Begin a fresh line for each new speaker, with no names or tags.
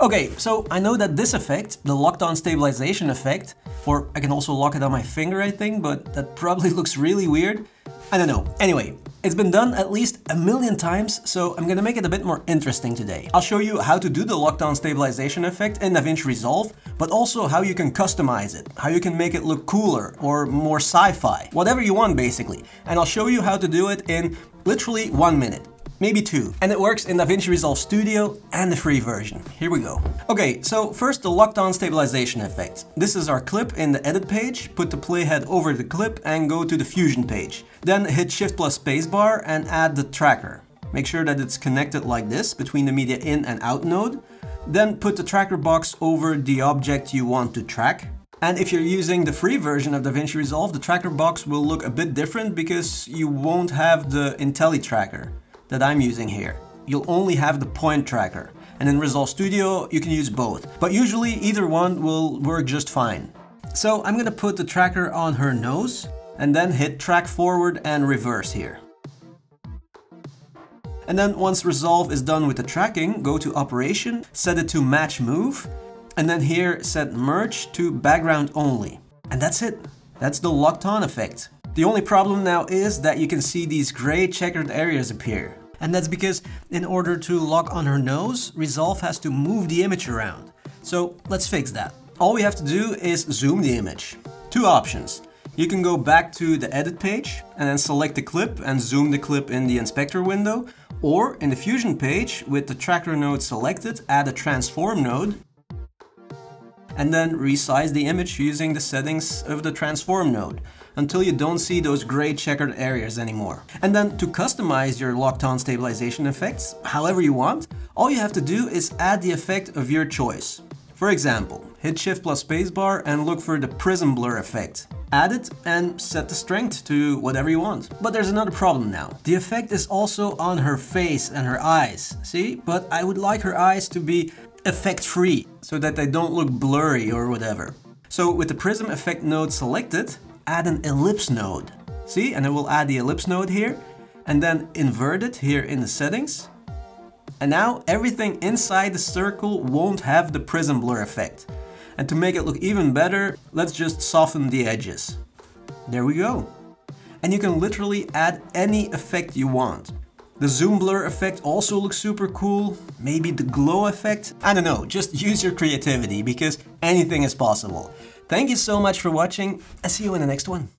Okay, so I know that this effect, the locked on stabilization effect, or I can also lock it on my finger I think, but that probably looks really weird. I don't know. Anyway, it's been done at least a million times, so I'm gonna make it a bit more interesting today. I'll show you how to do the locked on stabilization effect in DaVinci Resolve, but also how you can customize it, how you can make it look cooler or more sci-fi, whatever you want basically. And I'll show you how to do it in literally one minute maybe two. And it works in DaVinci Resolve Studio and the free version. Here we go. Okay, so first the locked on stabilization effect. This is our clip in the edit page. Put the playhead over the clip and go to the fusion page. Then hit shift plus spacebar and add the tracker. Make sure that it's connected like this between the media in and out node. Then put the tracker box over the object you want to track. And if you're using the free version of DaVinci Resolve, the tracker box will look a bit different because you won't have the IntelliTracker that I'm using here. You'll only have the point tracker. And in Resolve Studio, you can use both. But usually either one will work just fine. So I'm gonna put the tracker on her nose and then hit track forward and reverse here. And then once Resolve is done with the tracking, go to Operation, set it to Match Move, and then here set Merge to Background Only. And that's it. That's the locked on effect. The only problem now is that you can see these gray checkered areas appear. And that's because in order to lock on her nose, Resolve has to move the image around. So let's fix that. All we have to do is zoom the image. Two options. You can go back to the edit page and then select the clip and zoom the clip in the inspector window. Or in the fusion page with the tracker node selected, add a transform node and then resize the image using the settings of the transform node until you don't see those gray checkered areas anymore. And then to customize your locked on stabilization effects however you want, all you have to do is add the effect of your choice. For example, hit shift plus spacebar and look for the prism blur effect. Add it and set the strength to whatever you want. But there's another problem now. The effect is also on her face and her eyes, see? But I would like her eyes to be effect free so that they don't look blurry or whatever. So with the prism effect node selected, add an ellipse node. See, and I will add the ellipse node here and then invert it here in the settings. And now everything inside the circle won't have the prism blur effect. And to make it look even better, let's just soften the edges. There we go. And you can literally add any effect you want. The zoom blur effect also looks super cool. Maybe the glow effect? I don't know, just use your creativity because anything is possible. Thank you so much for watching and see you in the next one.